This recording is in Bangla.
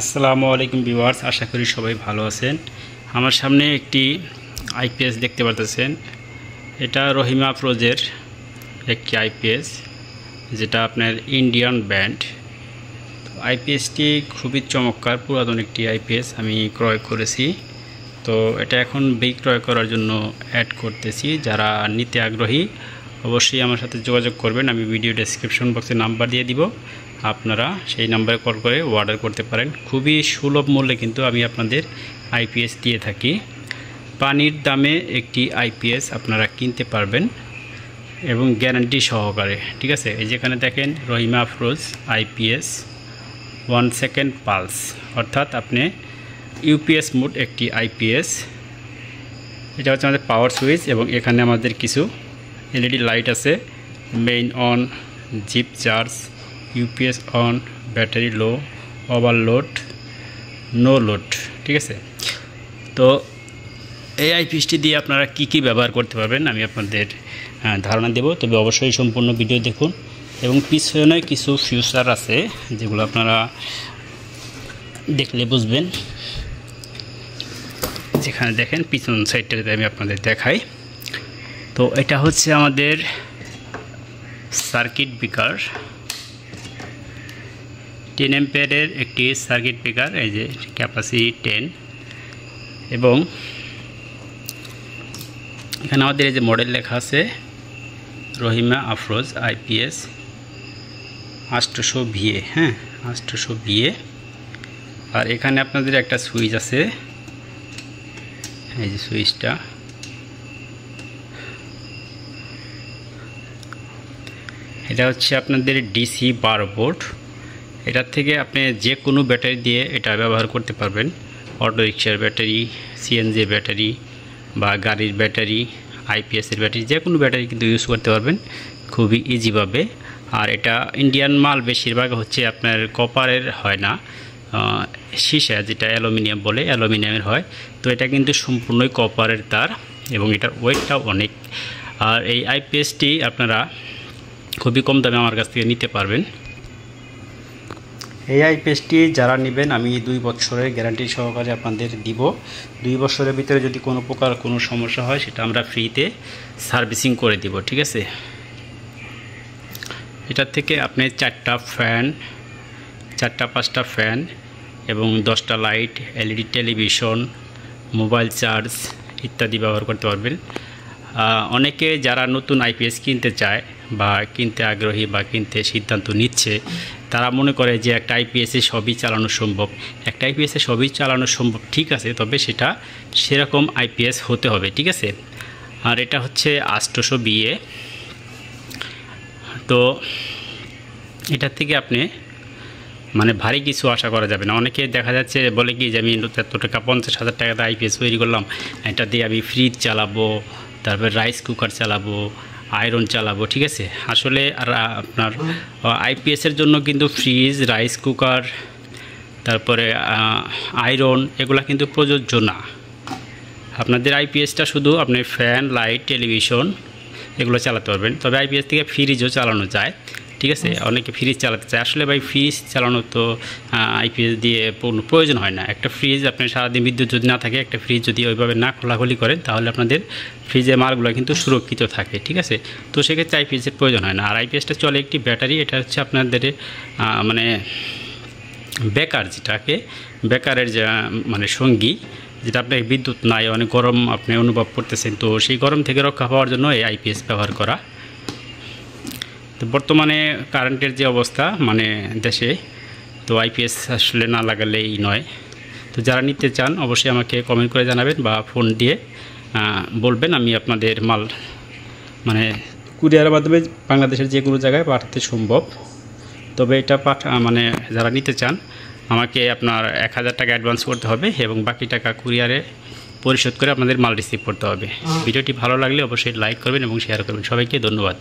আসসালামু আলাইকুম ভিউয়ার্স, আশা করি সবাই ভালো আছেন। আমার সামনে একটি আইপিএস দেখতে পারতেছেন। এটা রহিমা আফরোজের একটি আইপিএস, যেটা আপনার ইন্ডিয়ান ব্যান্ড। আইপিএসটি খুবই চমৎকার, পুরাতন একটি আইপিএস আমি ক্রয় করেছি। তো এটা এখন বিক্রয় করার জন্য অ্যাড করতেছি, যারা নিতে আগ্রহী অবশ্যই আমার সাথে যোগাযোগ করবেন, আমি ভিডিও ডেসক্রিপশন বক্সে নাম্বার দিয়ে দিব। আপনারা সেই নাম্বারে কল করে অর্ডার করতে পারেন। খুবই সুলভ মূল্যে কিন্তু আমি আপনাদের আইপিএস দিয়ে থাকি। পানির দামে একটি আইপিএস আপনারা কিনতে পারবেন এবং গ্যারান্টি সহকারে, ঠিক আছে? এই যেখানে দেখেন, Rahima Afroz IPS one second pulse অর্থাৎ আপনি ইউপিএস মোড একটি আইপিএস এটা হচ্ছে আমাদের পাওয়ার সুইচ এবং এখানে আমাদের কিছু এলইডি লাইট আছে main on zip charge UPS on battery low overload no load ঠিক আছে? তো এই আইপিএসটি দিয়ে আপনারা কি কি ব্যবহার করতে পারবেন আমি আপনাদের ধারণা দেব। তবে অবশ্যই সম্পূর্ণ ভিডিও দেখুন। এবং পিছনে কিছু ফিউচার আছে, যেগুলো আপনারা দেখলে বুঝবেন। যেখানে দেখেন, পিছন সাইডটাতে আমি আপনাদের দেখাই। তো এটা হচ্ছে আমাদের সার্কিট ব্রেকার টেন এম্পিয়ারের একটি সার্কিট ব্রেকার এই যে ক্যাপাসিটি টেন। এবং এখানে আমাদের এই যে মডেল লেখা আছে, রহিমা আফরোজ, আইপিএস আষ্টশো ভিএ হ্যাঁ আষ্টশো ভিএ আর এখানে আপনাদের একটা সুইচ আছে, এই যে সুইচটা। এটা হচ্ছে আপনাদের ডিসি বার বোর্ড এটার থেকে আপনি যে কোনো ব্যাটারি দিয়ে এটা ব্যবহার করতে পারবেন। অটো রিক্সার ব্যাটারি সিএনজি ব্যাটারি বা গাড়ির ব্যাটারি আইপিএসের ব্যাটারি যে কোনো ব্যাটারি কিন্তু ইউজ করতে পারবেন খুবই ইজিভাবে আর এটা ইন্ডিয়ান মাল বেশিরভাগ হচ্ছে আপনার কপারের হয় না। সীসা যেটা অ্যালুমিনিয়াম বলে, অ্যালুমিনিয়ামের হয়। তো এটা কিন্তু সম্পূর্ণই কপারের তার এবং এটার ওয়েটটাও অনেক। আর এই আইপিএসটি আপনারা খুবই কম দামে আমার কাছ থেকে নিতে পারবেন। এই আইপিএসটি যারা নেবেন, আমি দুই বছরের গ্যারান্টি সহকারে আপনাদের দিব। দুই বছরের ভিতরে যদি কোনো প্রকার কোনো সমস্যা হয়, সেটা আমরা ফ্রিতে সার্ভিসিং করে দিব, ঠিক আছে? এটার থেকে আপনি চারটা ফ্যান, চারটা, পাঁচটা ফ্যান এবং দশটা light, LED television, mobile charge ইত্যাদি ব্যবহার করতে পারবেন। অনেকে যারা নতুন আইপিএস কিনতে চায় বা কিনতে আগ্রহী বা কিনতে সিদ্ধান্ত নিচ্ছে, তারা মনে করে যে একটা আইপিএসে সবই চালানো সম্ভব। একটা আইপিএসে সবই চালানো সম্ভব ঠিক আছে, তবে সেটা সেরকম আইপিএস হতে হবে, ঠিক আছে? আর এটা হচ্ছে আষ্টশো বিএ। তো এটার থেকে আপনি মানে ভারী কিছু আশা করা যাবে না। অনেকে দেখা যাচ্ছে বলে কি যে আমি এত টাকা, পঞ্চাশ হাজার টাকাতে আইপিএস তৈরি করলাম, এটা দিয়ে আমি ফ্রিজ চালাবো, তারপর রাইস কুকার চালাবো আয়রন চালাবো, ঠিক আছে? আসলে আর আপনার আইপিএসের জন্য কিন্তু ফ্রিজ রাইস কুকার তারপরে আয়রন এগুলা কিন্তু প্রযোজ্য না। আপনাদের আইপিএসটা শুধু আপনি ফ্যান লাইট টেলিভিশন এগুলো চালাতে পারবেন। তবে আইপিএস থেকে ফ্রিজও চালানো যায়। ঠিক আছে? অনেকে ফ্রিজ চালাতে চায়। আসলে ভাই ফ্রিজ চালানো তো আইপিএস দিয়ে কোনো প্রয়োজন হয় না। একটা ফ্রিজ আপনার সারাদিন বিদ্যুৎ যদি না থাকে একটা ফ্রিজ যদি ওইভাবে না খোলাখুলি করেন তাহলে আপনাদের ফ্রিজের মালগুলো কিন্তু সুরক্ষিত থাকে ঠিক আছে? তো সেক্ষেত্রে আইপিএসের প্রয়োজন হয় না। আর আইপিএসটা চলে একটি ব্যাটারি এটা হচ্ছে আপনাদের মানে বেকার যেটাকে বেকারের যে মানে সঙ্গী যেটা আপনার বিদ্যুৎ নাই অনেক গরম আপনি অনুভব করতেছেন তো সেই গরম থেকে রক্ষা পাওয়ার জন্য এই আইপিএস ব্যবহার করা। তো বর্তমানে কারেন্টের যে অবস্থা মানে দেশে তো আইপিএস আসলে না লাগালেই নয়। তো যারা নিতে চান অবশ্যই আমাকে কমেন্ট করে জানাবেন বা ফোন দিয়ে বলবেন আমি আপনাদের মাল মানে কুরিয়ারের মাধ্যমে বাংলাদেশের যে কোনো জায়গায় পাঠাতে সম্ভব। তবে এটা পাঠা মানে যারা নিতে চান আমাকে আপনার এক হাজার টাকা অ্যাডভান্স করতে হবে এবং বাকি টাকা কুরিয়ারে পরিশোধ করে আপনাদের মাল রিসিভ করতে হবে। ভিডিওটি ভালো লাগলে অবশ্যই লাইক করবেন এবং শেয়ার করবেন। সবাইকে ধন্যবাদ।